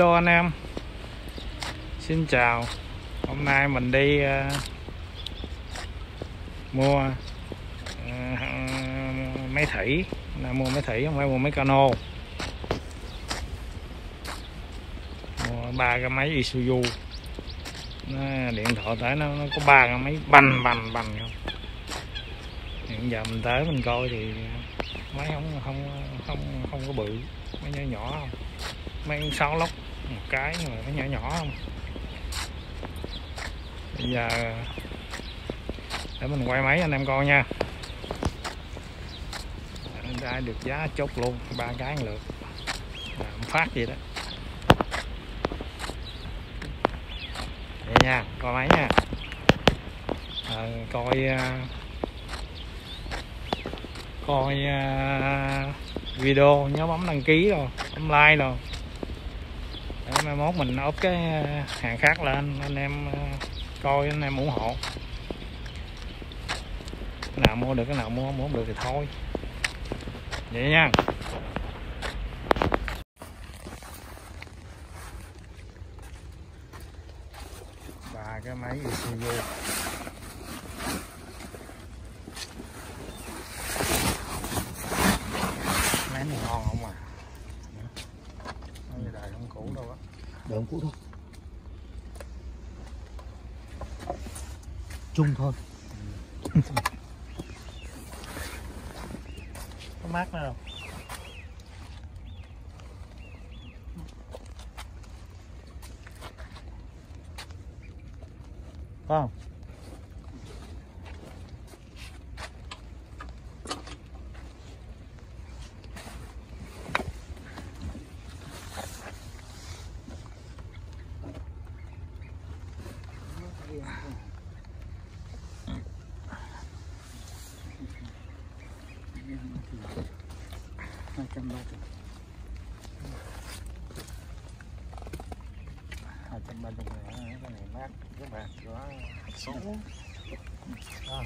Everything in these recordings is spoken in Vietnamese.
Hello anh em. Xin chào. Hôm nay mình đi uh, mua uh, máy thủy. Là mua máy thủy không phải mua máy cano. Mua ba cái máy Isuzu. Nó, điện thoại tới nó, nó có ba cái máy bành bành bành không? Hiện giờ mình tới mình coi thì máy không không không không có bự. Máy nhỏ nhỏ không? Mấy sáu lốc một cái mà nó nhỏ nhỏ không? Bây giờ để mình quay máy anh em coi nha. Ra được giá chốt luôn ba cái lượt. Làm phát gì đó. Vậy nha coi máy nha. À, coi ờ, coi uh, video nhớ bấm đăng ký rồi bấm like rồi mai mốt mình ốp cái ờ, hàng khác lên anh em ờ, coi, anh em ủng hộ. Cái nào mua được cái nào mua mua không được thì thôi. Vậy nha. Và cái máy Isuzu máy này ngon không à? Nó đời không cũ đâu á. Đường cũ thôi. Chung thôi. Có mát nào đâu có không? Hai trăm ba mươi hai trăm ba cái này mát các bạn có số à.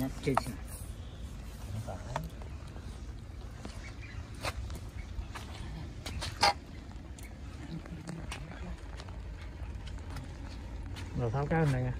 mắt trên rồi tháo cái này nha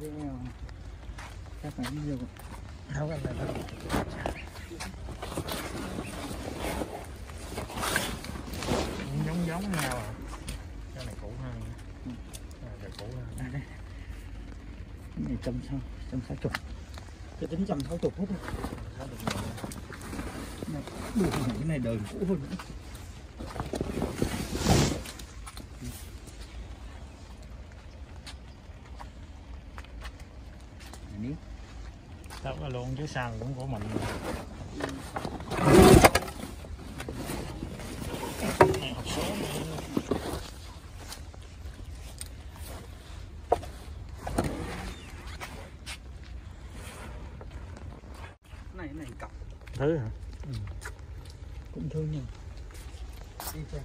cái các bạn nhiều tháo thôi Cũng giống giống nhau à. Cái này cũ hơn cái này cũ hơn. À đây. Cái này trăm sáu trăm sáu chục. Cái tính trăm sáu chục hết rồi cái này đời cũ hơn nữa Này, tháo cái luôn chứ sao cũng của mình. Này này. này này cọc thứ hả cũng thương nhưng đi xem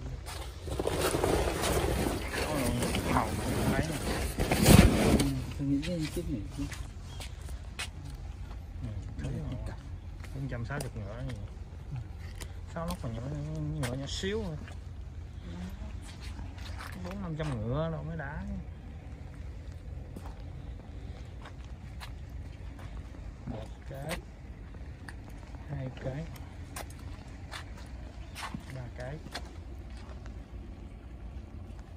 màu mà mấy tôi nghĩ cái chiếc này chứ 160 nhựa gì sáu lóc mà nhựa, nhựa nhỏ xíu bốn năm trăm ngựa đâu mới đá. Một cái hai cái ba cái.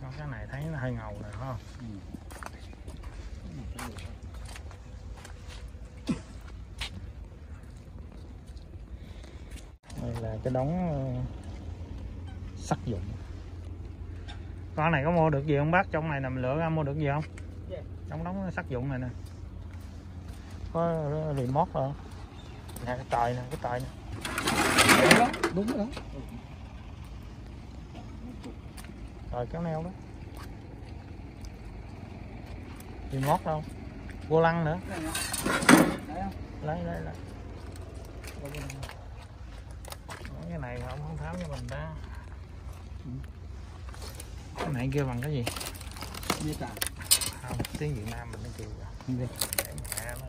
Con cái này thấy nó hơi ngầu rồi không? Ừ. đống ờ, sắt dụng. Con này có mua được gì không bác? Trong này nằm lựa ra mua được gì không? Dạ. trong đống sắt dụng này nè. Có remote rồi nè cái tời nè cái tời nè. Đúng đó đúng đó. Tời kéo neo đó. Remote đâu? Vô lăng nữa. Lấy lấy lấy cái này mà ông không tháo cho mình ta cái này kêu bằng cái gì? Như cả không tiếng Việt Nam mình nó kêu mẹ nó.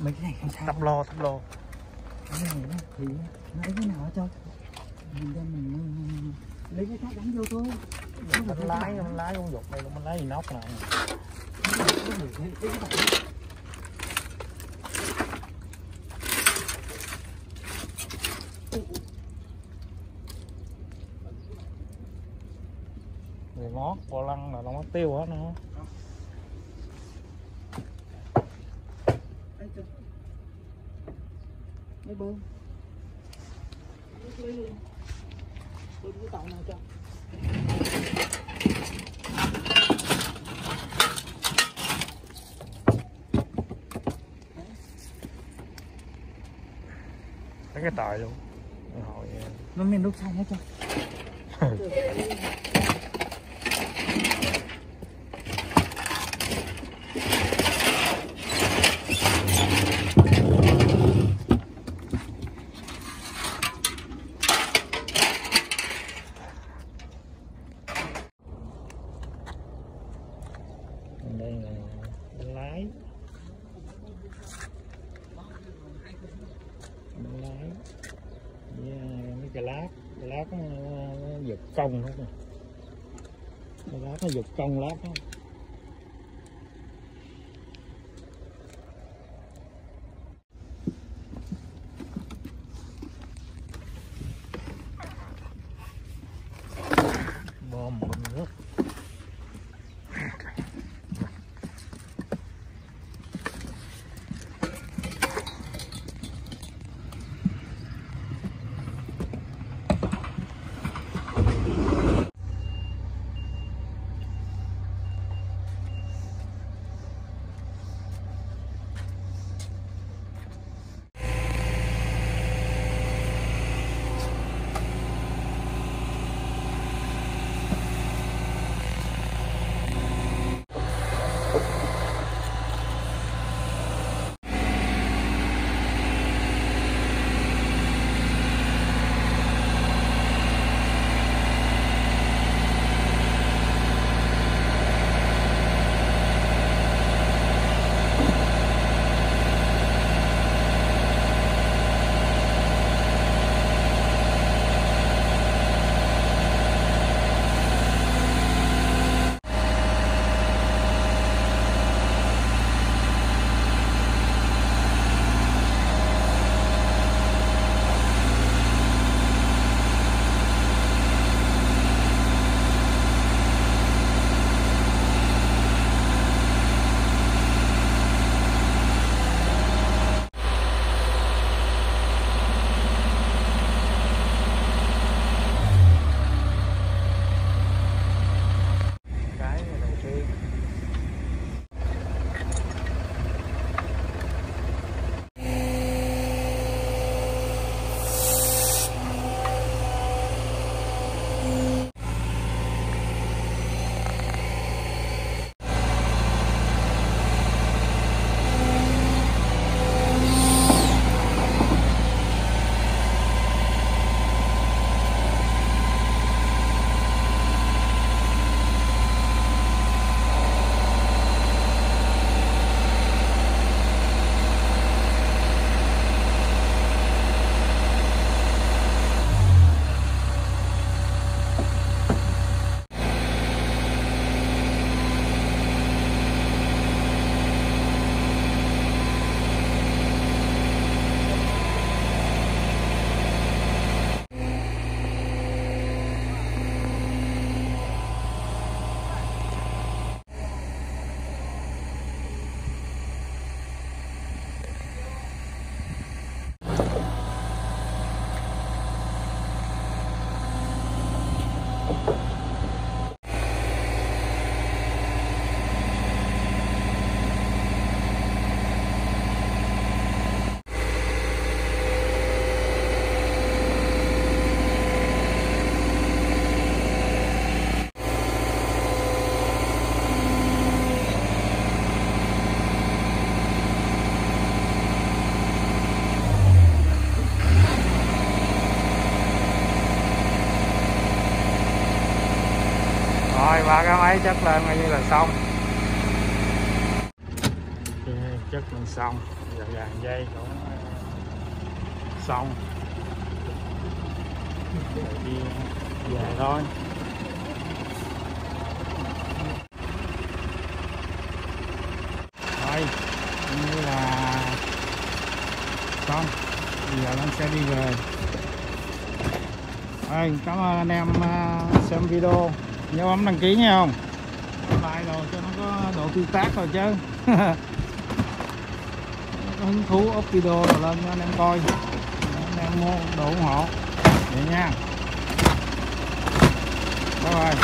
Mấy cái này không sao. Thấp lô thấp lô. Cái này nó thì nó lấy cái nào cho? Mình đem mình, lấy cái khác đánh vô thôi. Mình lái mình lái con dục đây mình lái gì nóc nào ngót bò lăng là nó mất tiêu hết nữa lấy bơm. Lấy luôn. Bơm cái tàu cho. Cái luôn. Hồi nó men đốt xanh hết cho đây là lái mình lái với à, mấy cái lát à, cái lát nó, nó giật cong hết rồi cái lát nó giật cong lát đó. bom bom nước. Máy chất lên coi như là xong. Chất mình xong. Giờ dàn dây cũng ờ, xong. Rồi đi, về thôi. Rồi như là xong. Bây giờ anh sẽ đi về. Rồi cảm ơn anh em ờ, xem video nhớ bấm đăng ký nha không? Like rồi cho nó có độ tương tác rồi chứ. Hứng thú up video rồi lên anh em coi. Anh em mua đồ ủng hộ. Vậy nha. Bye bye.